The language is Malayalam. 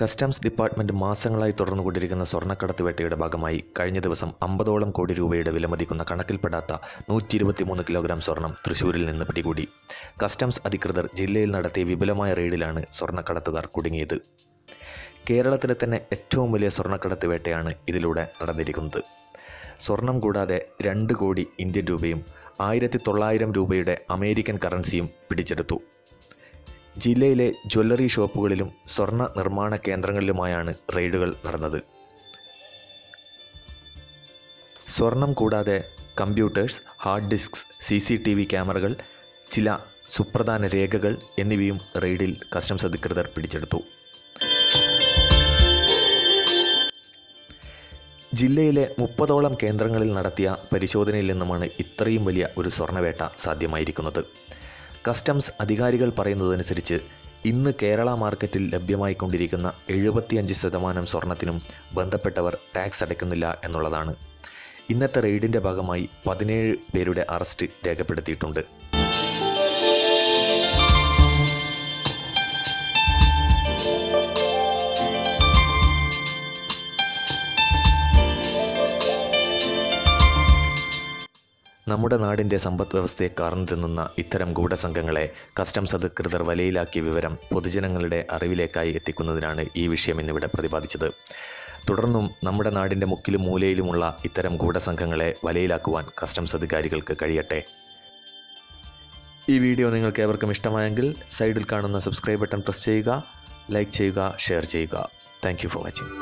കസ്റ്റംസ് ഡിപ്പാർട്ട്മെന്റ് മാസങ്ങളായി തുടർന്നുകൊണ്ടിരിക്കുന്ന സ്വർണക്കടത്ത് വേട്ടയുടെ ഭാഗമായി കഴിഞ്ഞ ദിവസം അമ്പതോളം കോടി രൂപയുടെ വിലമതിക്കുന്ന കണക്കിൽപ്പെടാത്ത നൂറ്റി ഇരുപത്തിമൂന്ന് കിലോഗ്രാം സ്വർണം തൃശൂരിൽ നിന്ന് പിടികൂടി. കസ്റ്റംസ് അധികൃതർ ജില്ലയിൽ നടത്തിയ വിപുലമായ റെയ്ഡിലാണ് സ്വർണക്കടത്തുകാർ കുടുങ്ങിയത്. കേരളത്തിലെ തന്നെ ഏറ്റവും വലിയ സ്വർണക്കടത്ത് വേട്ടയാണ് ഇതിലൂടെ നടന്നിരിക്കുന്നത്. സ്വർണം കൂടാതെ രണ്ട് കോടി ഇന്ത്യൻ രൂപയും ആയിരത്തി തൊള്ളായിരം രൂപയുടെ അമേരിക്കൻ കറൻസിയും പിടിച്ചെടുത്തു. ജില്ലയിലെ ജ്വല്ലറി ഷോപ്പുകളിലും സ്വർണ നിർമ്മാണ കേന്ദ്രങ്ങളിലുമായാണ് റെയ്ഡുകൾ നടന്നത്. സ്വർണം കൂടാതെ computers hard disks C C T V ക്യാമറകൾ ചില സുപ്രധാന രേഖകൾ എന്നിവയും റെയ്ഡിൽ കസ്റ്റംസ് അധികൃതർ പിടിച്ചെടുത്തു. ജില്ലയിലെ മുപ്പതോളം കേന്ദ്രങ്ങളിൽ നടത്തിയ പരിശോധനയിൽ നിന്നുമാണ് ഇത്രയും വലിയ ഒരു സ്വർണവേട്ട സാധ്യമായിരിക്കുന്നത്. കസ്റ്റംസ് അധികാരികൾ പറയുന്നതനുസരിച്ച് ഇന്ന് കേരള മാർക്കറ്റിൽ ലഭ്യമായിക്കൊണ്ടിരിക്കുന്ന എഴുപത്തിയഞ്ച് ശതമാനം സ്വർണത്തിനും ബന്ധപ്പെട്ടവർ ടാക്സ് അടയ്ക്കുന്നില്ല എന്നുള്ളതാണ്. ഇന്നത്തെ റെയ്ഡിന്റെ ഭാഗമായി പതിനേഴ് പേരുടെ അറസ്റ്റ് രേഖപ്പെടുത്തിയിട്ടുണ്ട്. നമ്മുടെ നാടിന്റെ സമ്പദ് വ്യവസ്ഥയെ കാർന്നു തിന്നുന്ന ഇത്തരം ഗൂഢസംഘങ്ങളെ കസ്റ്റംസ് അധികൃതർ വലയിലാക്കിയ വിവരം പൊതുജനങ്ങളുടെ അറിവിലേക്കായി എത്തിക്കുന്നതിനാണ് ഈ വിഷയം ഇന്നിവിടെ പ്രതിപാദിച്ചത്. തുടർന്നും നമ്മുടെ നാടിന്റെ മുക്കിലും മൂലയിലുമുള്ള ഇത്തരം ഗൂഢസംഘങ്ങളെ വലയിലാക്കുവാൻ കസ്റ്റംസ് അധികാരികൾക്ക് കഴിയട്ടെ. ഈ വീഡിയോ നിങ്ങൾക്ക് ഏവർക്കും ഇഷ്ടമായെങ്കിൽ സൈഡിൽ കാണുന്ന സബ്സ്ക്രൈബ് ബട്ടൺ പ്രസ് ചെയ്യുക ലൈക്ക് ചെയ്യുക ഷെയർ ചെയ്യുക. Thank for watching.